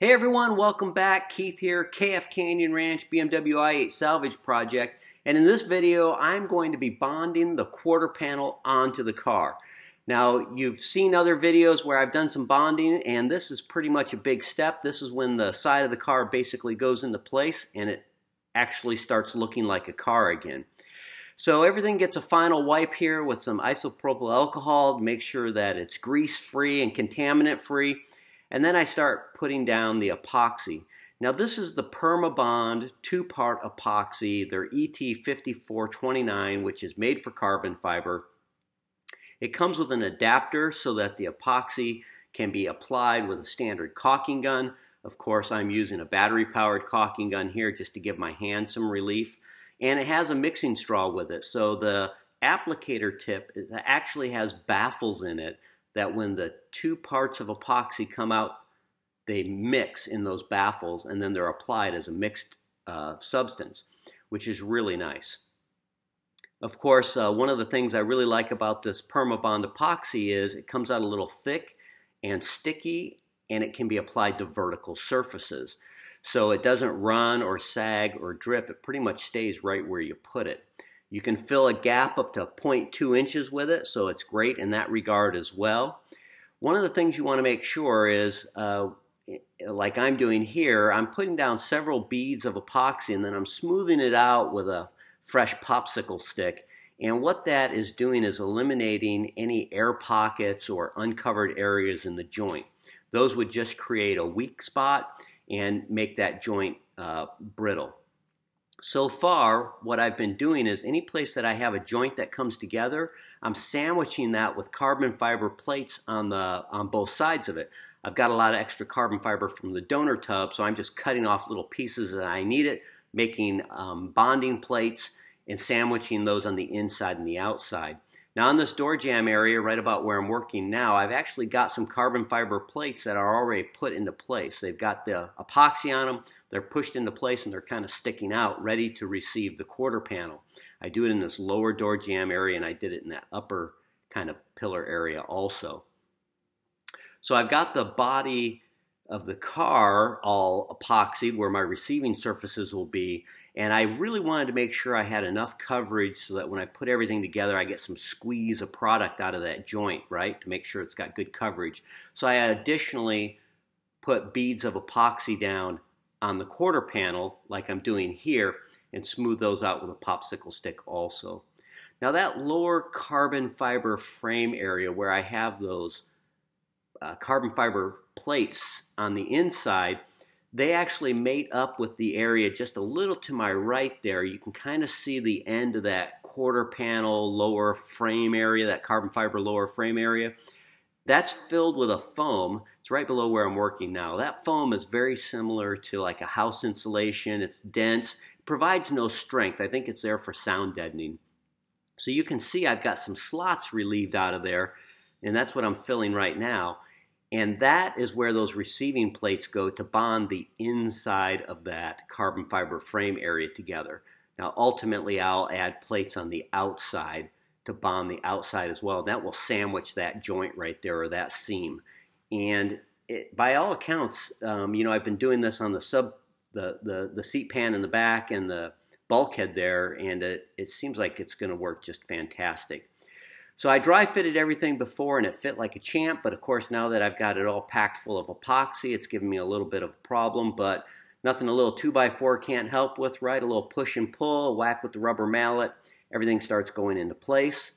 Hey everyone, welcome back. Keith here, KF Canyon Ranch BMW i8 Salvage Project. And in this video, I'm going to be bonding the quarter panel onto the car. Now, you've seen other videos where I've done some bonding, and this is pretty much a big step. This is when the side of the car basically goes into place and it actually starts looking like a car again. So everything gets a final wipe here with some isopropyl alcohol to make sure that it's grease free and contaminant free. And then I start putting down the epoxy. Now this is the Permabond two-part epoxy. They're ET5429, which is made for carbon fiber. It comes with an adapter so that the epoxy can be applied with a standard caulking gun. Of course, I'm using a battery-powered caulking gun here just to give my hand some relief. And it has a mixing straw with it. So the applicator tip actually has baffles in it that when the two parts of epoxy come out, they mix in those baffles and then they're applied as a mixed uh, substance, which is really nice. Of course, uh, one of the things I really like about this Permabond epoxy is it comes out a little thick and sticky and it can be applied to vertical surfaces. So it doesn't run or sag or drip, it pretty much stays right where you put it. You can fill a gap up to 0.2 inches with it, so it's great in that regard as well. One of the things you want to make sure is, uh, like I'm doing here, I'm putting down several beads of epoxy and then I'm smoothing it out with a fresh popsicle stick. And what that is doing is eliminating any air pockets or uncovered areas in the joint. Those would just create a weak spot and make that joint uh, brittle. So far, what I've been doing is any place that I have a joint that comes together, I'm sandwiching that with carbon fiber plates on, the, on both sides of it. I've got a lot of extra carbon fiber from the donor tub, so I'm just cutting off little pieces that I need it, making um, bonding plates, and sandwiching those on the inside and the outside. Now in this door jamb area, right about where I'm working now, I've actually got some carbon fiber plates that are already put into place. They've got the epoxy on them, they're pushed into place and they're kind of sticking out, ready to receive the quarter panel. I do it in this lower door jamb area and I did it in that upper kind of pillar area also. So I've got the body of the car all epoxied where my receiving surfaces will be and I really wanted to make sure I had enough coverage so that when I put everything together I get some squeeze of product out of that joint, right, to make sure it's got good coverage. So I additionally put beads of epoxy down on the quarter panel like I'm doing here and smooth those out with a popsicle stick also. Now that lower carbon fiber frame area where I have those uh, carbon fiber plates on the inside, they actually mate up with the area just a little to my right there. You can kind of see the end of that quarter panel lower frame area, that carbon fiber lower frame area. That's filled with a foam. It's right below where I'm working now. That foam is very similar to like a house insulation. It's dense, provides no strength. I think it's there for sound deadening. So you can see I've got some slots relieved out of there, and that's what I'm filling right now. And that is where those receiving plates go to bond the inside of that carbon fiber frame area together. Now ultimately I'll add plates on the outside to bond the outside as well. That will sandwich that joint right there or that seam. And it, by all accounts, um, you know, I've been doing this on the sub, the, the, the seat pan in the back and the bulkhead there, and it, it seems like it's going to work just fantastic. So I dry fitted everything before and it fit like a champ, but of course now that I've got it all packed full of epoxy, it's giving me a little bit of a problem, but nothing a little 2x4 can't help with, right? A little push and pull, a whack with the rubber mallet, everything starts going into place.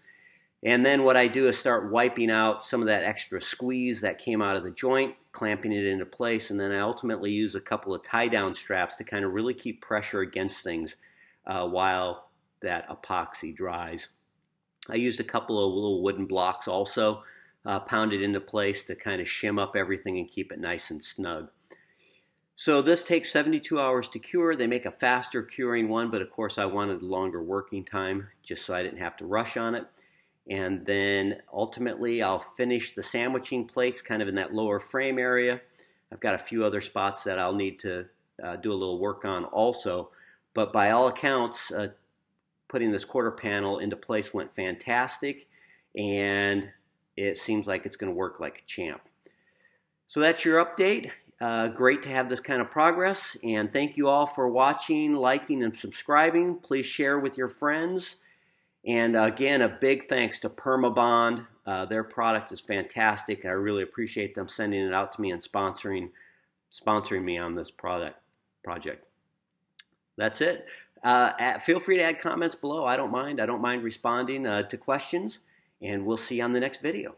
And then what I do is start wiping out some of that extra squeeze that came out of the joint, clamping it into place, and then I ultimately use a couple of tie-down straps to kind of really keep pressure against things uh, while that epoxy dries. I used a couple of little wooden blocks also, uh, pounded into place to kind of shim up everything and keep it nice and snug. So this takes 72 hours to cure. They make a faster curing one, but of course I wanted longer working time just so I didn't have to rush on it. And then ultimately I'll finish the sandwiching plates kind of in that lower frame area. I've got a few other spots that I'll need to uh, do a little work on also. But by all accounts, uh, putting this quarter panel into place went fantastic and it seems like it's going to work like a champ. So that's your update. Uh, great to have this kind of progress, and thank you all for watching, liking, and subscribing. Please share with your friends. And again, a big thanks to Permabond. Uh, their product is fantastic. I really appreciate them sending it out to me and sponsoring sponsoring me on this product project. That's it. Uh, at, feel free to add comments below. I don't mind. I don't mind responding uh, to questions, and we'll see you on the next video.